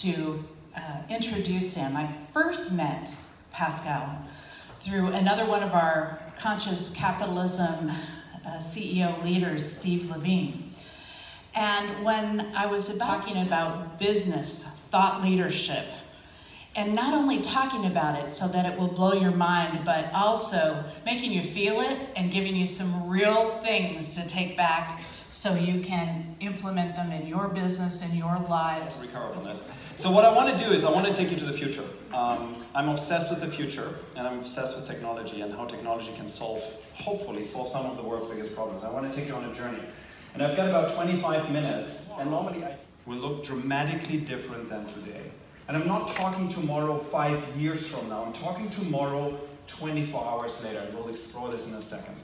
to uh, introduce him. I first met Pascal through another one of our conscious capitalism uh, CEO leaders, Steve Levine. And when I was talking about business, thought leadership, and not only talking about it so that it will blow your mind, but also making you feel it and giving you some real things to take back so you can implement them in your business and your lives. Recover from this. So what I want to do is I want to take you to the future. Um, I'm obsessed with the future, and I'm obsessed with technology and how technology can solve, hopefully, solve some of the world's biggest problems. I want to take you on a journey. And I've got about 25 minutes, and normally I will look dramatically different than today. And I'm not talking tomorrow five years from now, I'm talking tomorrow 24 hours later, we'll explore this in a second.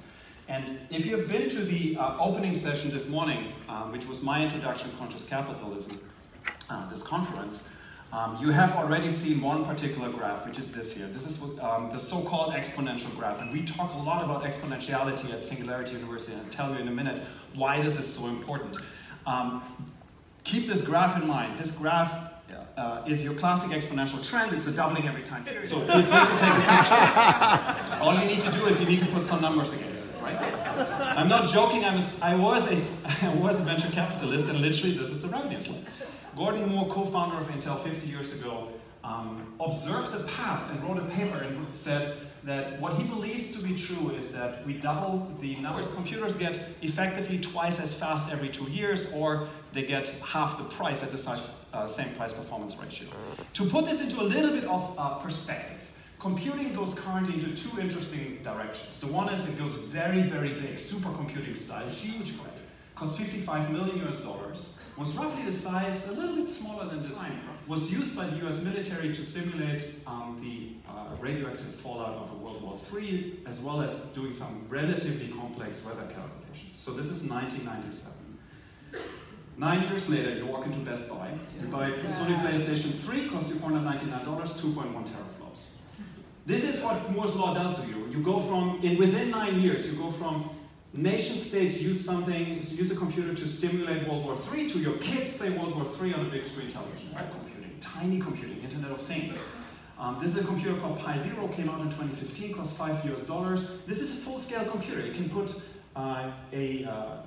And if you've been to the uh, opening session this morning, um, which was my introduction to conscious capitalism, uh, this conference, um, you have already seen one particular graph, which is this here. This is um, the so-called exponential graph. And we talk a lot about exponentiality at Singularity University, and I'll tell you in a minute why this is so important. Um, keep this graph in mind. This graph uh, is your classic exponential trend. It's a doubling every time. So feel free to take a picture. All you need to do is you need to put some numbers against it, right? I'm not joking. I was, I was, a, I was a venture capitalist, and literally this is the revenue slide. Gordon Moore, co-founder of Intel 50 years ago, um, observed the past and wrote a paper and said that what he believes to be true is that we double the numbers. Computers get effectively twice as fast every two years, or they get half the price at the size, uh, same price performance ratio. To put this into a little bit of uh, perspective, computing goes currently into two interesting directions. The one is it goes very, very big, supercomputing style, huge grade, Cost 55 million US dollars, was roughly the size, a little bit smaller than this time, was used by the US military to simulate um, the uh, radioactive fallout of a World War III, as well as doing some relatively complex weather calculations. So this is 1997. Nine years later, you walk into Best Buy, you buy a Sony PlayStation 3, costs you $499, 2.1 teraflops. This is what Moore's Law does to you. You go from, in within nine years, you go from nation states use something, use a computer to simulate World War III to your kids play World War III on a big screen television. Right? Computing, tiny computing, Internet of Things. Um, this is a computer called Pi Zero, came out in 2015, cost five US dollars. This is a full-scale computer. You can put uh, a uh,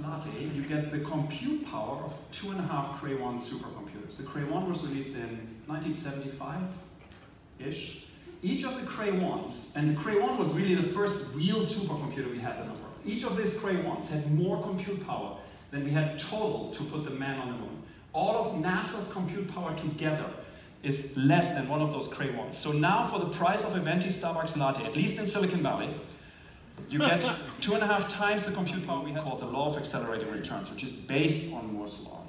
latte, you get the compute power of two and a half Cray 1 supercomputers. The Cray 1 was released in 1975-ish. Each of the Cray 1s, and the Cray 1 was really the first real supercomputer we had in the world. Each of these Cray 1s had more compute power than we had total to put the man on the moon. All of NASA's compute power together is less than one of those Cray 1s. So now for the price of a venti Starbucks latte, at least in Silicon Valley, you get two and a half times the compute power we have called the law of accelerating returns, which is based on Moore's law.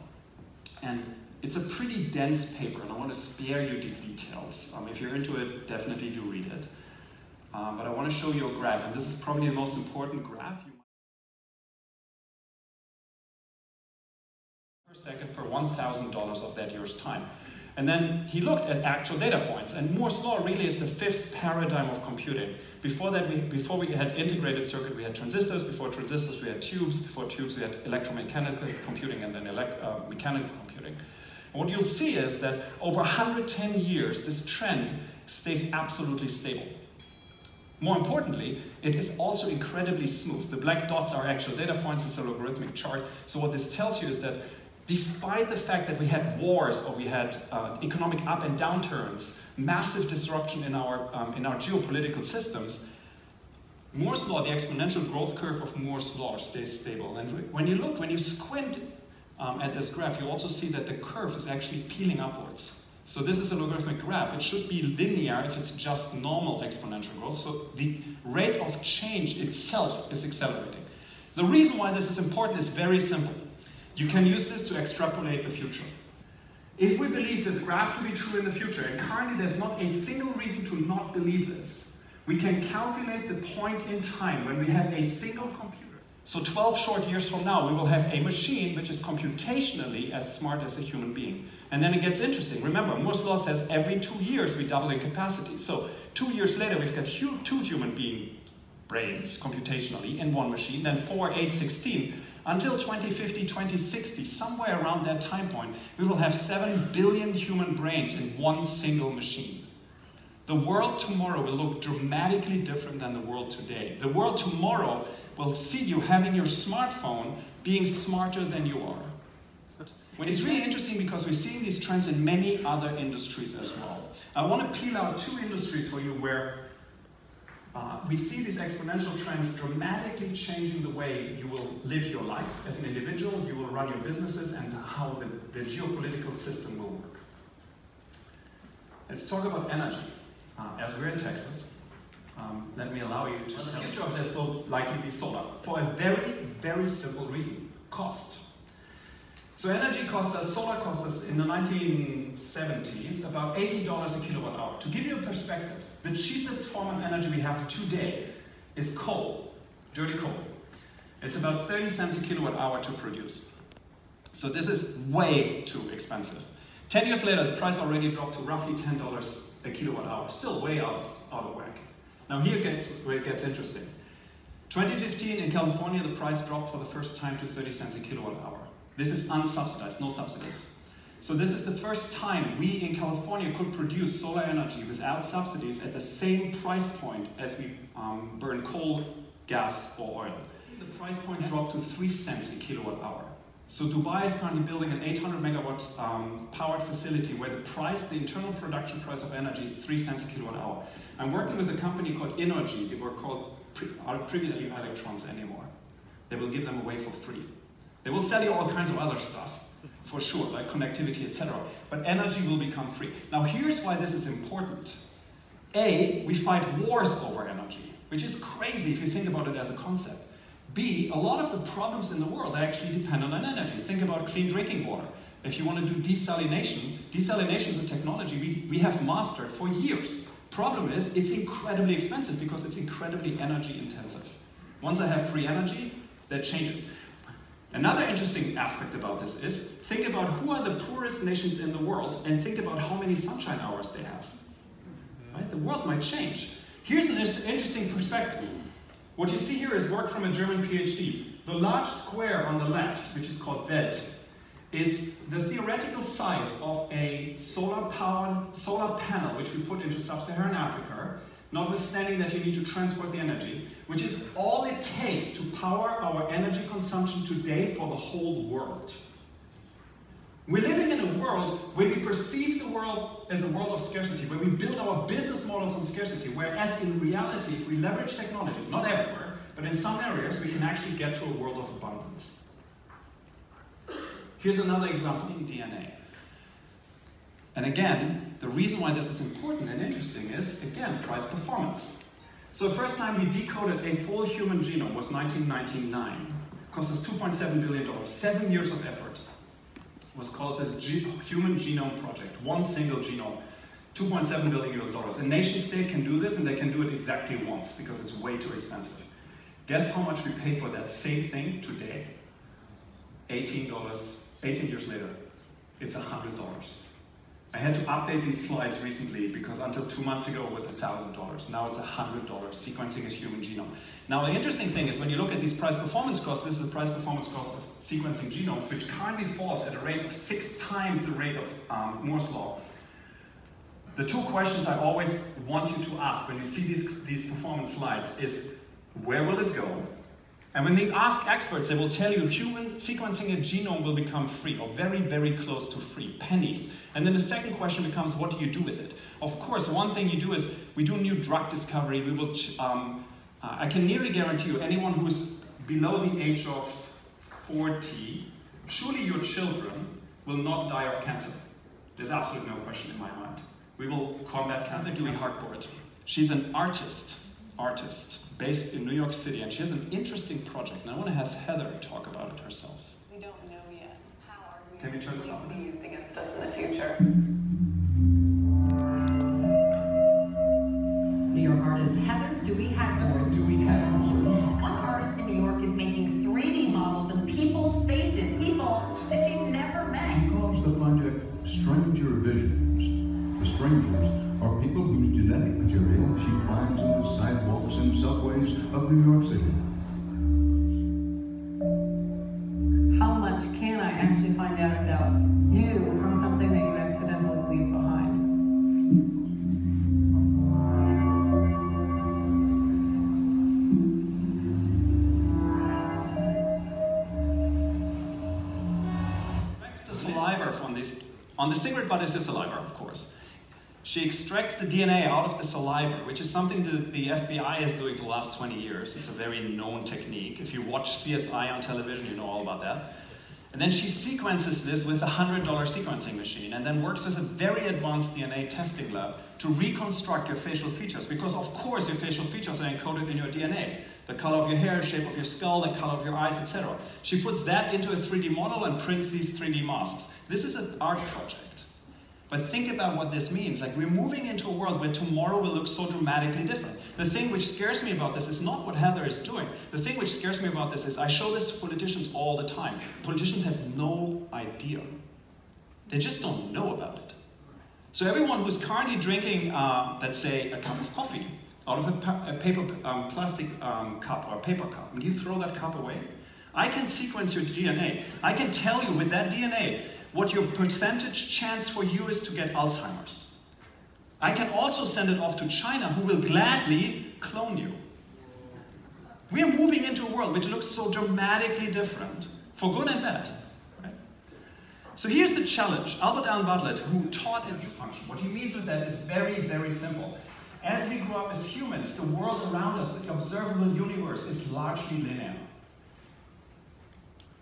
And it's a pretty dense paper, and I want to spare you the details. Um, if you're into it, definitely do read it. Um, but I want to show you a graph, and this is probably the most important graph. You. Per second per $1,000 of that year's time. And then he looked at actual data points, and Moore's law really is the fifth paradigm of computing. Before that, we, before we had integrated circuit, we had transistors. Before transistors, we had tubes. Before tubes, we had electromechanical computing, and then uh, mechanical computing. What you'll see is that over 110 years, this trend stays absolutely stable. More importantly, it is also incredibly smooth. The black dots are actual data points, it's a logarithmic chart. So what this tells you is that despite the fact that we had wars or we had uh, economic up and downturns, massive disruption in our, um, in our geopolitical systems, Moore's law, the exponential growth curve of Moore's law stays stable. And when you look, when you squint um, at this graph, you also see that the curve is actually peeling upwards. So this is a logarithmic graph. It should be linear if it's just normal exponential growth. So the rate of change itself is accelerating. The reason why this is important is very simple. You can use this to extrapolate the future. If we believe this graph to be true in the future, and currently there's not a single reason to not believe this, we can calculate the point in time when we have a single computer. So 12 short years from now, we will have a machine which is computationally as smart as a human being. And then it gets interesting. Remember, Moore's law says every two years we double in capacity. So two years later, we've got two human being brains computationally in one machine. Then 4, 8, 16, Until 2050, 2060, somewhere around that time point, we will have 7 billion human brains in one single machine. The world tomorrow will look dramatically different than the world today. The world tomorrow will see you having your smartphone being smarter than you are. It's really interesting because we're seeing these trends in many other industries as well. I want to peel out two industries for you where uh, we see these exponential trends dramatically changing the way you will live your lives as an individual, you will run your businesses, and how the, the geopolitical system will work. Let's talk about energy. Uh, as we're in Texas, um, let me allow you to. Well, the future of this will likely be solar for a very, very simple reason cost. So energy cost us, solar cost us in the 1970s about $80 a kilowatt hour. To give you a perspective, the cheapest form of energy we have today is coal, dirty coal. It's about 30 cents a kilowatt hour to produce. So this is way too expensive. 10 years later, the price already dropped to roughly $10 a kilowatt hour, still way out out of whack. Now here gets, where it gets interesting. 2015 in California, the price dropped for the first time to 30 cents a kilowatt hour. This is unsubsidized, no subsidies. So this is the first time we in California could produce solar energy without subsidies at the same price point as we um, burn coal, gas, or oil. The price point dropped to 3 cents a kilowatt hour. So Dubai is currently building an 800 megawatt um, powered facility where the price, the internal production price of energy is 3 cents a kilowatt hour. I'm working with a company called Energy. They were called pre previously Electrons anymore. They will give them away for free. They will sell you all kinds of other stuff, for sure, like connectivity, etc. But energy will become free. Now here's why this is important. A, we fight wars over energy, which is crazy if you think about it as a concept. B, a lot of the problems in the world actually depend on energy. Think about clean drinking water. If you want to do desalination, desalination is a technology we, we have mastered for years. Problem is, it's incredibly expensive because it's incredibly energy intensive. Once I have free energy, that changes. Another interesting aspect about this is think about who are the poorest nations in the world and think about how many sunshine hours they have. Right? The world might change. Here's an interesting perspective. What you see here is work from a German PhD. The large square on the left, which is called Welt, is the theoretical size of a solar powered solar panel which we put into sub-Saharan Africa notwithstanding that you need to transport the energy, which is all it takes to power our energy consumption today for the whole world. We're living in a world where we perceive the world as a world of scarcity, where we build our business models on scarcity, whereas in reality, if we leverage technology, not everywhere, but in some areas, we can actually get to a world of abundance. Here's another example in DNA. And again, the reason why this is important and interesting is, again, price performance. So the first time we decoded a full human genome was 1999. Cost us $2.7 billion, seven years of effort. Was called the G Human Genome Project, one single genome. 2.7 billion US dollars. A nation state can do this and they can do it exactly once because it's way too expensive. Guess how much we pay for that same thing today? $18, 18 years later, it's $100. I had to update these slides recently because until two months ago it was $1,000. Now it's $100, sequencing a human genome. Now the interesting thing is when you look at these price performance costs, this is the price performance cost of sequencing genomes, which currently falls at a rate of six times the rate of um, Moore's law. The two questions I always want you to ask when you see these, these performance slides is, where will it go? And when they ask experts, they will tell you human sequencing a genome will become free, or very, very close to free, pennies. And then the second question becomes, what do you do with it? Of course, one thing you do is, we do new drug discovery, we will, um, uh, I can nearly guarantee you, anyone who's below the age of 40, surely your children will not die of cancer. There's absolutely no question in my mind. We will combat cancer. Dewey-Hagborg. She's an artist, artist based in New York City, and she has an interesting project, and I want to have Heather talk about it herself. We don't know yet. How are we Can we turn this on? be used against us in the future? New York artist Heather, do we is saliva, of course. She extracts the DNA out of the saliva, which is something that the FBI is doing for the last 20 years. It's a very known technique. If you watch CSI on television, you know all about that. And then she sequences this with a $100 sequencing machine and then works with a very advanced DNA testing lab to reconstruct your facial features. Because, of course, your facial features are encoded in your DNA the color of your hair, shape of your skull, the color of your eyes, etc. She puts that into a 3D model and prints these 3D masks. This is an art project. But think about what this means. Like we're moving into a world where tomorrow will look so dramatically different. The thing which scares me about this is not what Heather is doing. The thing which scares me about this is I show this to politicians all the time. Politicians have no idea. They just don't know about it. So everyone who's currently drinking, uh, let's say, a cup of coffee out of a, a paper um, plastic um, cup or a paper cup, and you throw that cup away, I can sequence your DNA. I can tell you with that DNA what your percentage chance for you is to get Alzheimer's. I can also send it off to China, who will gladly clone you. We are moving into a world which looks so dramatically different, for good and bad. So here's the challenge. Al Bartlett who taught in function, what he means with that is very, very simple. As we grow up as humans, the world around us, the observable universe, is largely linear.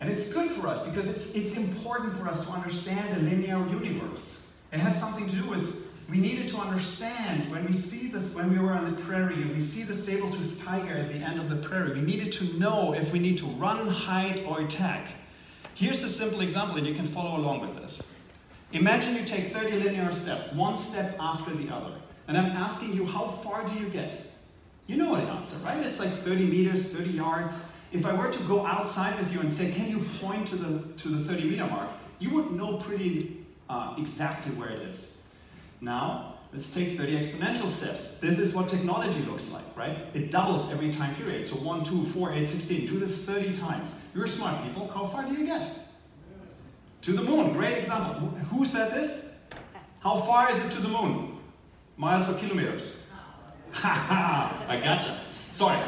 And it's good for us because it's, it's important for us to understand the linear universe. It has something to do with, we needed to understand when we see this, when we were on the prairie and we see the saber-toothed tiger at the end of the prairie, we needed to know if we need to run, hide, or attack. Here's a simple example and you can follow along with this. Imagine you take 30 linear steps, one step after the other. And I'm asking you, how far do you get? You know the answer, right? It's like 30 meters, 30 yards. If I were to go outside with you and say, can you point to the, to the 30 meter mark? You would know pretty uh, exactly where it is. Now, let's take 30 exponential steps. This is what technology looks like, right? It doubles every time period. So 1, 2, 4, 8, 16. Do this 30 times. You're smart people. How far do you get? To the moon. Great example. Who said this? How far is it to the moon? Miles or kilometers? Ha ha! I gotcha. Sorry.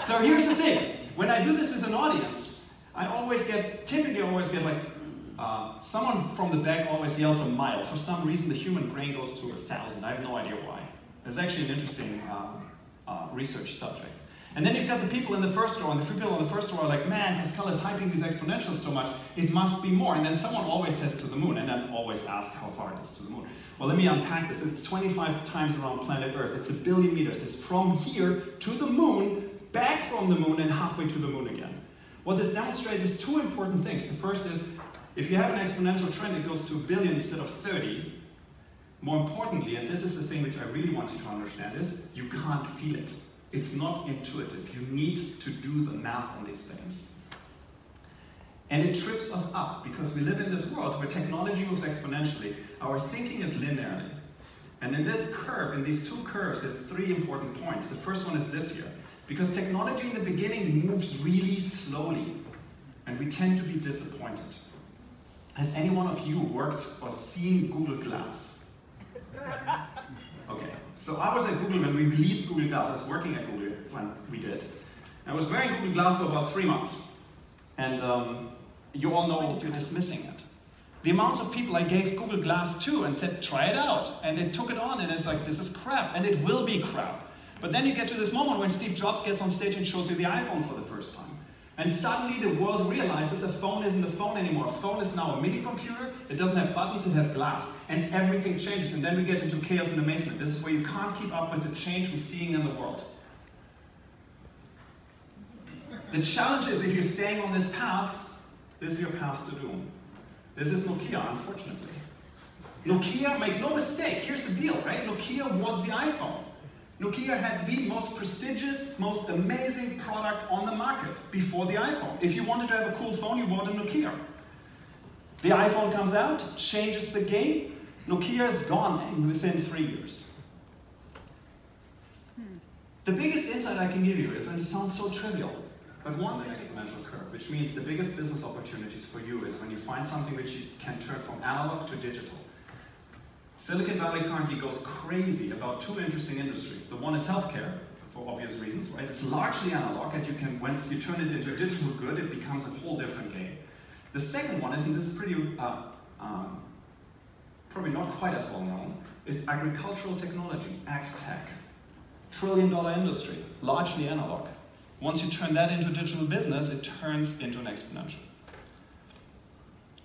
So here's the thing. When I do this with an audience, I always get, typically I always get like, uh, someone from the back always yells a mile. For some reason, the human brain goes to a thousand. I have no idea why. It's actually an interesting uh, uh, research subject. And then you've got the people in the first row, and the people in the first row are like, man, Pascal is hyping these exponentials so much, it must be more. And then someone always says to the moon, and then always ask how far it is to the moon. Well, let me unpack this. It's 25 times around planet Earth. It's a billion meters. It's from here to the moon, back from the moon, and halfway to the moon again. What this demonstrates is two important things. The first is, if you have an exponential trend, it goes to a billion instead of 30. More importantly, and this is the thing which I really want you to understand, is you can't feel it. It's not intuitive. You need to do the math on these things. And it trips us up because we live in this world where technology moves exponentially. Our thinking is linearly. And in this curve, in these two curves, there's three important points. The first one is this here. Because technology in the beginning moves really slowly, and we tend to be disappointed. Has any one of you worked or seen Google Glass? Okay, so I was at Google when we released Google Glass. I was working at Google when we did. I was wearing Google Glass for about three months. And um, you all know that you're dismissing it. The amounts of people I gave Google Glass to and said, try it out. And they took it on and it's like, this is crap. And it will be crap. But then you get to this moment when Steve Jobs gets on stage and shows you the iPhone for the first time. And suddenly the world realizes a phone isn't a phone anymore. A phone is now a mini computer. It doesn't have buttons, it has glass. And everything changes. And then we get into chaos and amazement. This is where you can't keep up with the change we're seeing in the world. The challenge is if you're staying on this path, this is your path to doom. This is Nokia, unfortunately. Nokia, make no mistake, here's the deal, right? Nokia was the iPhone. Nokia had the most prestigious, most amazing product on the market before the iPhone. If you wanted to have a cool phone, you bought a Nokia. The iPhone comes out, changes the game. Nokia is gone within three years. The biggest insight I can give you is, and it sounds so trivial, but once exponential curve, which means the biggest business opportunities for you is when you find something which you can turn from analog to digital. Silicon Valley currently goes crazy about two interesting industries. The one is healthcare, for obvious reasons, right? It's largely analog, and you can, once you turn it into a digital good, it becomes a whole different game. The second one is, and this is pretty uh, um, probably not quite as well known, is agricultural technology, ag tech. Trillion dollar industry, largely analog. Once you turn that into a digital business, it turns into an exponential.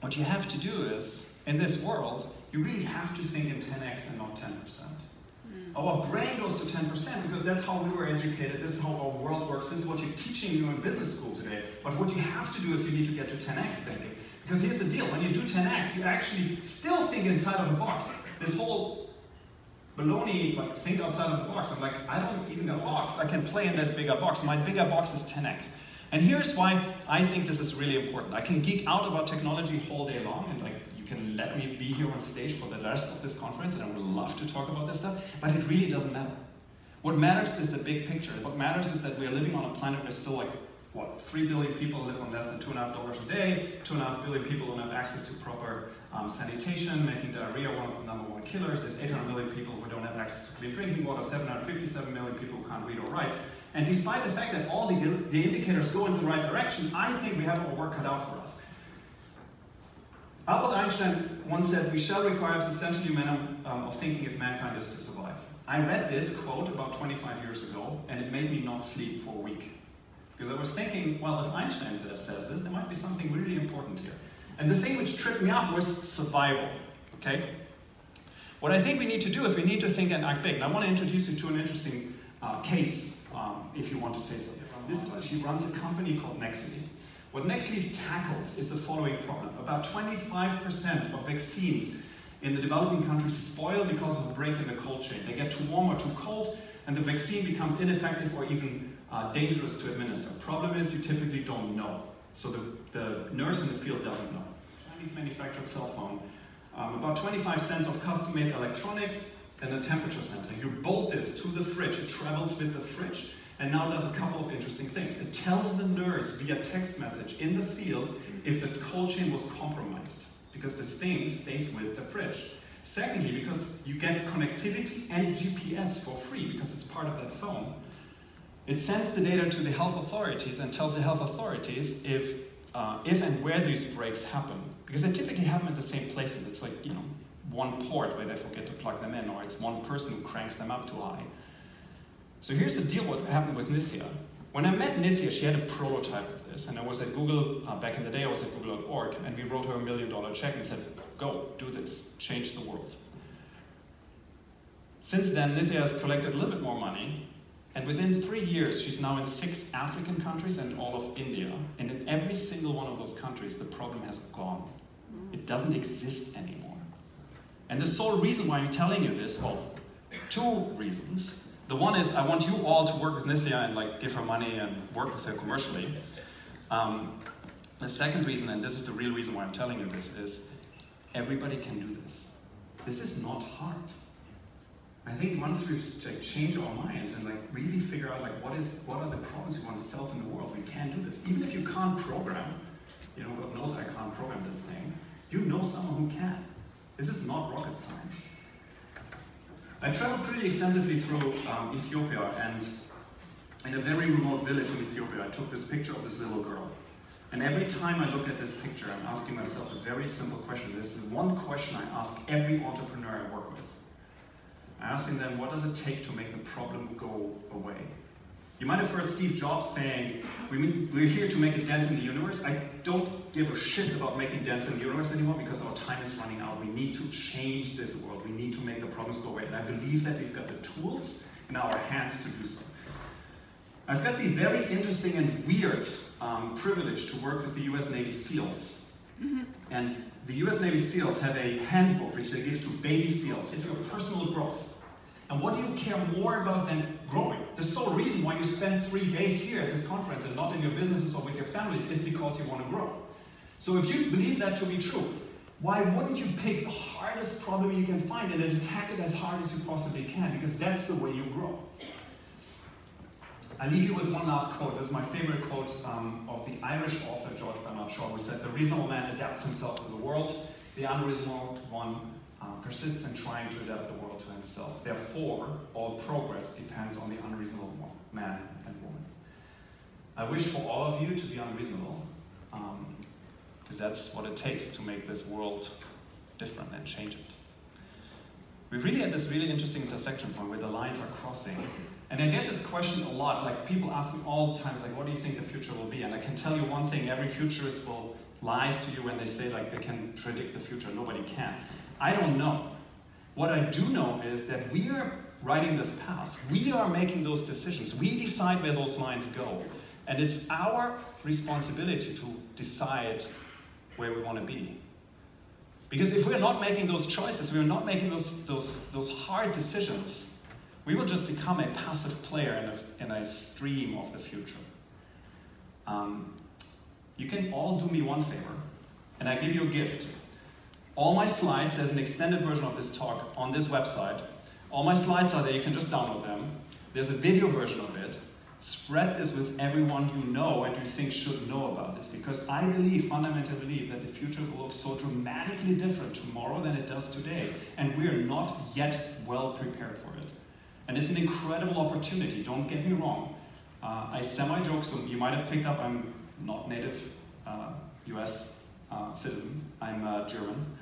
What you have to do is, in this world, you really have to think in 10x and not 10%. Our brain goes to 10% because that's how we were educated, this is how our world works, this is what you're teaching you in business school today. But what you have to do is you need to get to 10x thinking. Because here's the deal, when you do 10x, you actually still think inside of a box. This whole baloney, like think outside of the box. I'm like, I don't even got a box. I can play in this bigger box. My bigger box is 10x. And here's why I think this is really important. I can geek out about technology all day long and like you can let me be here on stage for the rest of this conference and I would love to talk about this stuff, but it really doesn't matter. What matters is the big picture. What matters is that we are living on a planet where still like, what, three billion people live on less than two and a half dollars a day, two and a half billion people don't have access to proper um, sanitation, making diarrhea one of the number one killers. There's 800 million people who don't have access to clean drinking water, 757 million people who can't read or write. And despite the fact that all the, the indicators go in the right direction, I think we have our work cut out for us. Albert Einstein once said, we shall require a substantial amount um, of thinking if mankind is to survive. I read this quote about 25 years ago, and it made me not sleep for a week. Because I was thinking, well, if Einstein says this, there might be something really important here. And the thing which tripped me up was survival, okay? What I think we need to do is we need to think and act big. And I want to introduce you to an interesting uh, case, if you want to say so. This is, she runs a company called Nexleaf. What Nexleaf tackles is the following problem. About 25% of vaccines in the developing countries spoil because of a break in the cold chain. They get too warm or too cold, and the vaccine becomes ineffective or even uh, dangerous to administer. Problem is, you typically don't know. So the, the nurse in the field doesn't know. Chinese manufactured cell phone, um, about 25 cents of custom-made electronics and a temperature sensor. You bolt this to the fridge, it travels with the fridge, and now does a couple of interesting things. It tells the nurse via text message in the field if the cold chain was compromised, because the thing stays with the fridge. Secondly, because you get connectivity and GPS for free, because it's part of that phone. It sends the data to the health authorities and tells the health authorities if, uh, if and where these breaks happen. Because they typically happen at the same places. It's like, you know, one port where they forget to plug them in, or it's one person who cranks them up too high. So here's the deal what happened with Nithya. When I met Nithya, she had a prototype of this, and I was at Google, uh, back in the day I was at google.org, and we wrote her a million dollar check and said, go, do this, change the world. Since then, Nithya has collected a little bit more money, and within three years, she's now in six African countries and all of India. And in every single one of those countries, the problem has gone. It doesn't exist anymore. And the sole reason why I'm telling you this, well, two reasons. The one is I want you all to work with Nithya and like give her money and work with her commercially. Um, the second reason, and this is the real reason why I'm telling you this, is everybody can do this. This is not hard. I think once we like, change our minds and like really figure out like what is what are the problems we want to solve in the world, we can do this. Even if you can't program, you know, God knows I can't program this thing, you know someone who can. This is not rocket science. I traveled pretty extensively through um, Ethiopia and in a very remote village in Ethiopia, I took this picture of this little girl. And every time I look at this picture, I'm asking myself a very simple question. This is the one question I ask every entrepreneur I work with I'm asking them what does it take to make the problem go away. You might have heard Steve Jobs saying, we're here to make a dent in the universe. I don't give a shit about making dents in the universe anymore because our time is running out. We need to change this world. We need to make the problems go away. And I believe that we've got the tools in our hands to do so. I've got the very interesting and weird um, privilege to work with the US Navy SEALs. Mm -hmm. And the US Navy SEALs have a handbook which they give to baby SEALs. It's your personal growth. And what do you care more about than growing? The sole reason why you spend three days here at this conference and not in your businesses or with your families is because you want to grow. So if you believe that to be true, why wouldn't you pick the hardest problem you can find and attack it as hard as you possibly can? Because that's the way you grow. I leave you with one last quote. This is my favorite quote um, of the Irish author George Bernard Shaw, who said, The reasonable man adapts himself to the world, the unreasonable one um, persists in trying to adapt the world to himself. Therefore, all progress depends on the unreasonable man and woman. I wish for all of you to be unreasonable, because um, that's what it takes to make this world different and change it. We're really at this really interesting intersection point where the lines are crossing. And I get this question a lot, like people ask me all the times, like, what do you think the future will be? And I can tell you one thing, every futurist will lies to you when they say like they can predict the future. Nobody can. I don't know. What I do know is that we are writing this path. We are making those decisions. We decide where those lines go. And it's our responsibility to decide where we want to be. Because if we're not making those choices, we're not making those, those, those hard decisions, we will just become a passive player in a, in a stream of the future. Um, you can all do me one favor, and I give you a gift. All my slides, there's an extended version of this talk, on this website. All my slides are there, you can just download them. There's a video version of it. Spread this with everyone you know and you think should know about this because I believe, fundamentally believe, that the future will look so dramatically different tomorrow than it does today, and we're not yet well prepared for it. And it's an incredible opportunity, don't get me wrong. Uh, I semi joke, so you might have picked up I'm not native uh, US uh, citizen, I'm uh, German.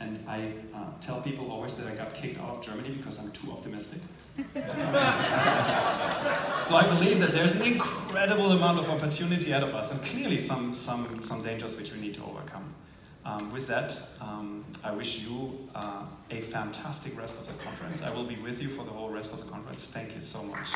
And I uh, tell people always that I got kicked out of Germany because I'm too optimistic. so I believe that there's an incredible amount of opportunity ahead of us, and clearly some, some, some dangers which we need to overcome. Um, with that, um, I wish you uh, a fantastic rest of the conference. I will be with you for the whole rest of the conference. Thank you so much.